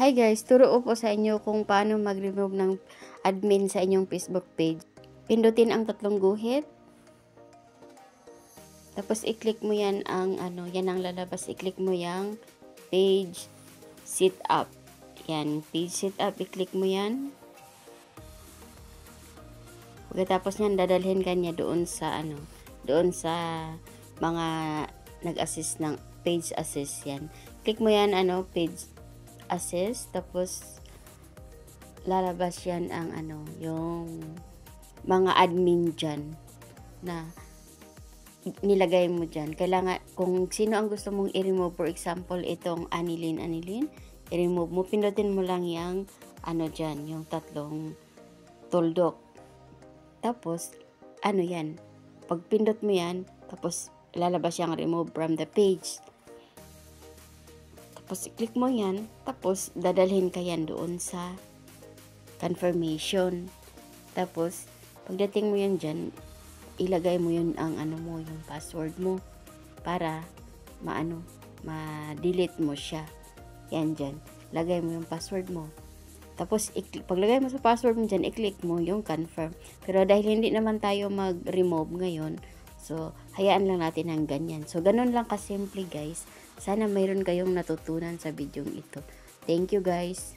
Hi guys, turo po sa inyo kung paano mag-remove ng admin sa inyong Facebook page. Pindutin ang tatlong guhit. Tapos i-click mo yan ang ano, yan ang lalabas. I-click mo yung page sit up. Yan, page sit up, i-click mo yan. Pagkatapos niyan, dadalhin ka niya doon sa ano, doon sa mga nag-assist ng page assist yan. Click mo yan, ano, page assist, tapos lalabas yan ang ano, yung mga admin dyan na nilagay mo dyan. Kailangan, kung sino ang gusto mong i-remove, for example, itong anilin, anilin, i-remove mo, pindutin mo lang yung ano dyan, yung tatlong tuldok. Tapos, ano yan, pag pindot mo yan, tapos lalabas yung remove from the page. Tapos, i-click mo yan, tapos dadalhin ka yan doon sa confirmation. Tapos, pagdating mo yan dyan, ilagay mo yun ang ano mo, yung password mo para maano, ma-delete mo siya. Yan dyan. Lagay mo yung password mo. Tapos, paglagay mo sa password mo dyan, i-click mo yung confirm. Pero dahil hindi naman tayo mag-remove ngayon, so, hayaan lang natin ang ganyan. So, ganun lang kasimple guys. Sana mayroon kayong natutunan sa video ito. Thank you guys.